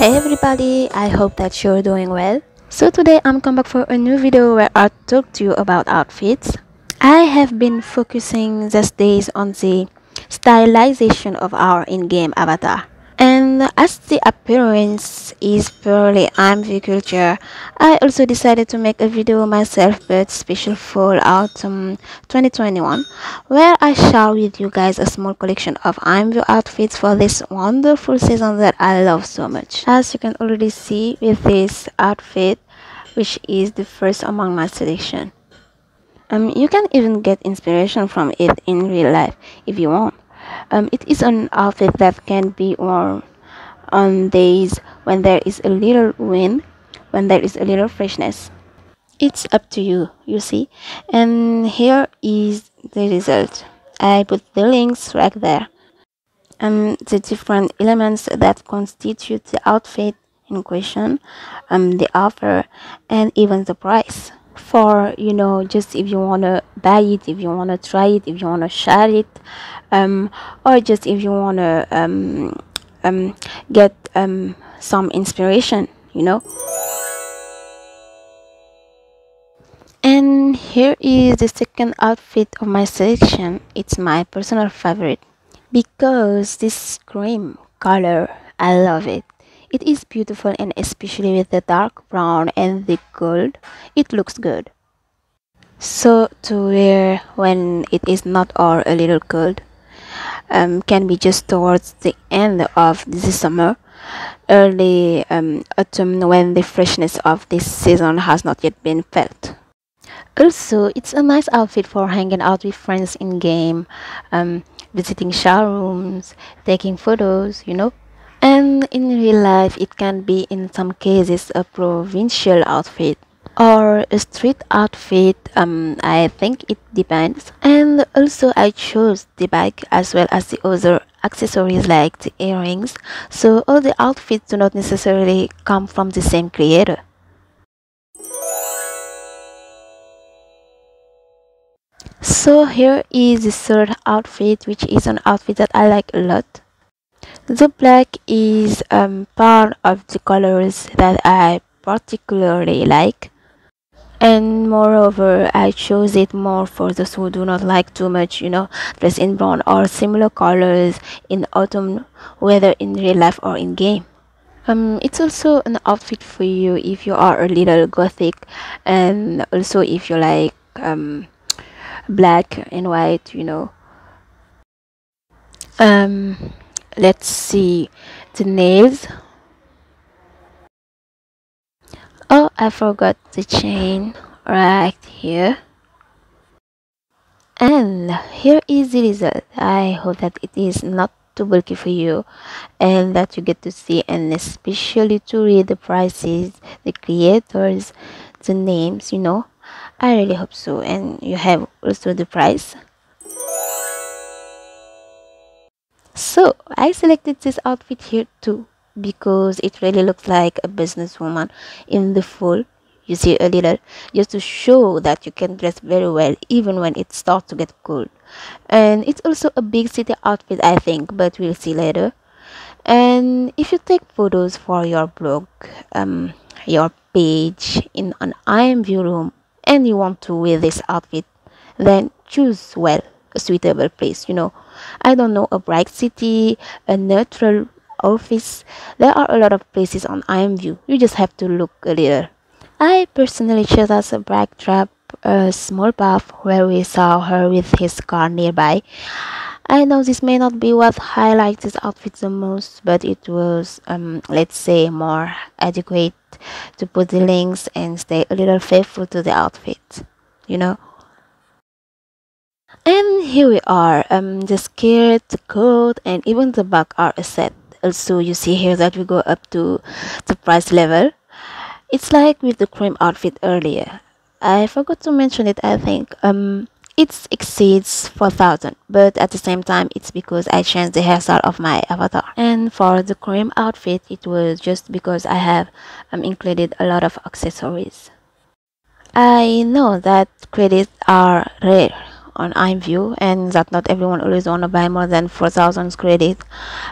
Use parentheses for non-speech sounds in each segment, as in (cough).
Hey everybody, I hope that you're doing well. So today I'm come back for a new video where I talk to you about outfits. I have been focusing these days on the stylization of our in-game avatar. And as the appearance is purely IMVU culture, I also decided to make a video myself but special for autumn 2021 where I share with you guys a small collection of IMVU outfits for this wonderful season that I love so much. As you can already see with this outfit which is the first among my selection. Um, you can even get inspiration from it in real life if you want. Um, it is an outfit that can be worn on days when there is a little wind, when there is a little freshness. It's up to you, you see. And here is the result. I put the links right there. And the different elements that constitute the outfit in question, um, the offer, and even the price for you know just if you want to buy it if you want to try it if you want to share it um, or just if you want to um, um, get um, some inspiration you know? And here is the second outfit of my selection. It's my personal favorite because this cream color i love it it is beautiful and especially with the dark brown and the gold, it looks good. So to wear when it is not or a little cold um, can be just towards the end of the summer, early um, autumn when the freshness of this season has not yet been felt. Also, it's a nice outfit for hanging out with friends in game, um, visiting showrooms, taking photos, you know. And in real life, it can be in some cases a provincial outfit or a street outfit. Um, I think it depends. And also, I chose the bag as well as the other accessories like the earrings. So all the outfits do not necessarily come from the same creator. So here is the third outfit, which is an outfit that I like a lot. The black is um, part of the colors that I particularly like. And moreover I chose it more for those who do not like too much you know dress in brown or similar colors in autumn whether in real life or in game. Um it's also an outfit for you if you are a little gothic and also if you like um black and white you know. Um let's see. The nails oh I forgot the chain right here. And here is the result. I hope that it is not too bulky for you and that you get to see and especially to read the prices the creators the names you know. I really hope so. And you have also the price So I selected this outfit here too because it really looks like a businesswoman in the full. You see a little just to show that you can dress very well even when it starts to get cold. And it's also a big city outfit i think but we'll see later. And if you take photos for your blog um your page in an IMVU room and you want to wear this outfit then choose well suitable place you know. I don't know a bright city a neutral office there are a lot of places on IMVU you just have to look a little. I personally chose as a backdrop a small path where we saw her with his car nearby. I know this may not be what highlights this outfit the most, but it was, um, let's say, more adequate to put the links and stay a little faithful to the outfit, you know. And here we are, um, the skirt, the coat, and even the back are a set. Also, you see here that we go up to the price level. It's like with the cream outfit earlier. I forgot to mention it, I think. Um, it exceeds 4000 but at the same time it's because I changed the hairstyle of my avatar and for the cream outfit it was just because I have um, included a lot of accessories I know that credits are rare on IMVU and that not everyone always want to buy more than 4000 credits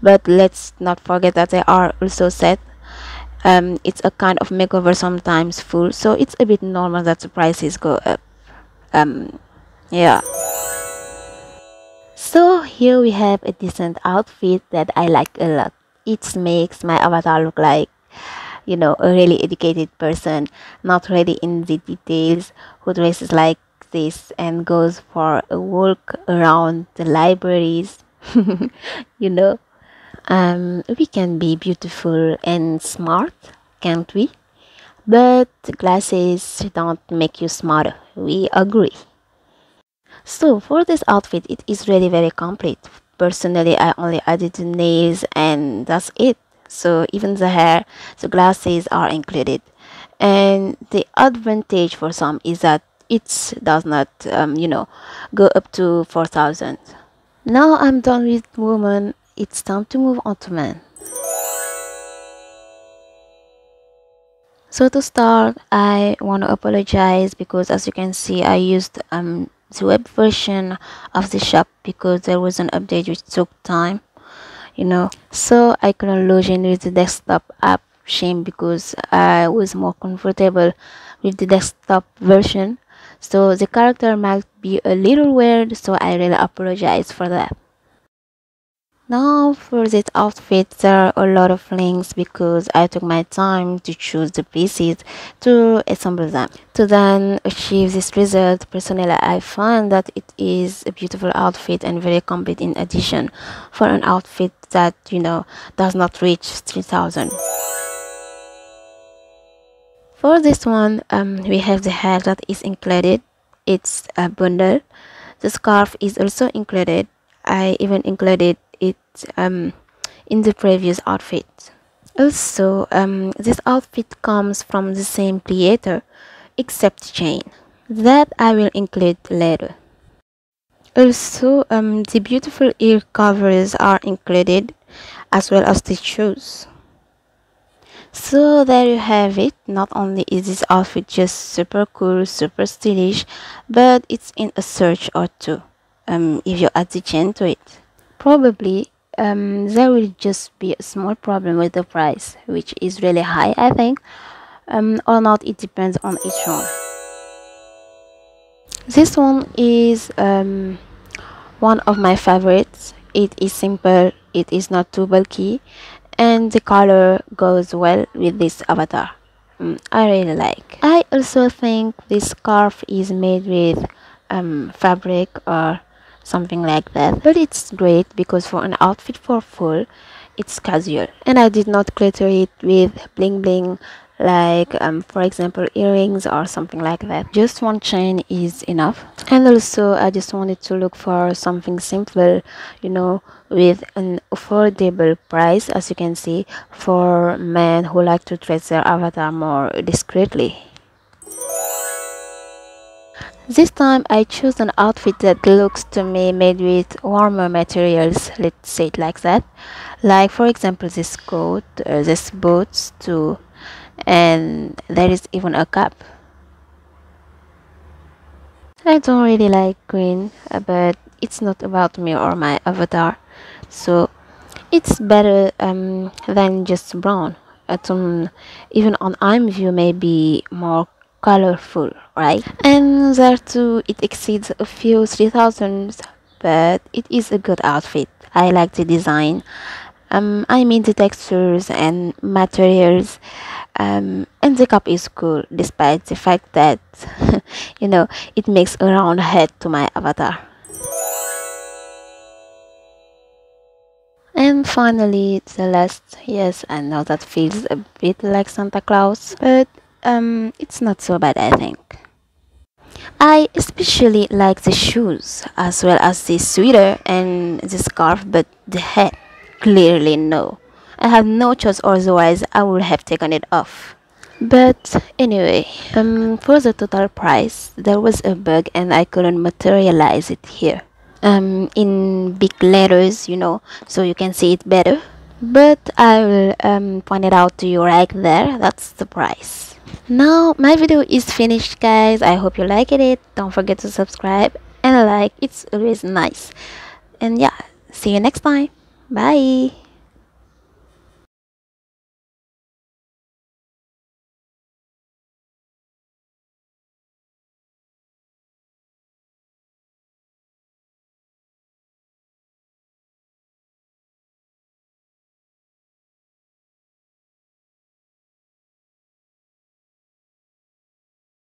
but let's not forget that they are also set. Um, it's a kind of makeover sometimes full so it's a bit normal that the prices go up. Um yeah. So here we have a decent outfit that I like a lot. It makes my avatar look like you know a really educated person not really in the details who dresses like this and goes for a walk around the libraries (laughs) you know. Um, we can be beautiful and smart can't we? But glasses don't make you smarter we agree. So for this outfit it is really very complete. Personally i only added the nails and that's it. So even the hair the glasses are included. And the advantage for some is that it does not um, you know go up to 4000 now i'm done with women it's time to move on to men so to start i want to apologize because as you can see i used um the web version of the shop because there was an update which took time you know. So i couldn't log in with the desktop app. Shame because i was more comfortable with the desktop version so the character might be a little weird so i really apologize for that now for this outfit there are a lot of links because I took my time to choose the pieces to assemble them. To then achieve this result, personally I find that it is a beautiful outfit and very complete in addition for an outfit that you know does not reach 3000 for this one um, we have the hat that is included it's a bundle the scarf is also included i even included it um, in the previous outfit. Also, um, this outfit comes from the same creator except chain. That I will include later. Also, um, the beautiful ear covers are included as well as the shoes. So there you have it. Not only is this outfit just super cool, super stylish, but it's in a search or two um, if you add the chain to it. Probably um, there will just be a small problem with the price which is really high I think. Um, or not it depends on each one. This one is um, one of my favorites. It is simple. It is not too bulky and the color goes well with this avatar. Um, I really like. I also think this scarf is made with um, fabric or something like that. But it's great because for an outfit for full it's casual. And i did not glitter it with bling bling like um, for example earrings or something like that. Just one chain is enough. And also i just wanted to look for something simple you know with an affordable price as you can see for men who like to dress their avatar more discreetly. This time I choose an outfit that looks to me made with warmer materials, let's say it like that. Like for example this coat, uh, this boots too, and there is even a cap. I don't really like green, uh, but it's not about me or my avatar, so it's better um, than just brown. Um, even on IMVU may be more colorful right? And there too it exceeds a few 3000 but it is a good outfit. I like the design. Um i mean the textures and materials um and the cup is cool despite the fact that (laughs) you know it makes a round head to my avatar and finally the last yes i know that feels a bit like santa claus but um, it's not so bad, I think. I especially like the shoes as well as the sweater and the scarf, but the hat, clearly no. I have no choice, otherwise I would have taken it off. But anyway, um, for the total price, there was a bug and I couldn't materialize it here. Um, in big letters, you know, so you can see it better. But I will um, point it out to you right there. That's the price now my video is finished guys i hope you liked it don't forget to subscribe and like it's always nice and yeah see you next time bye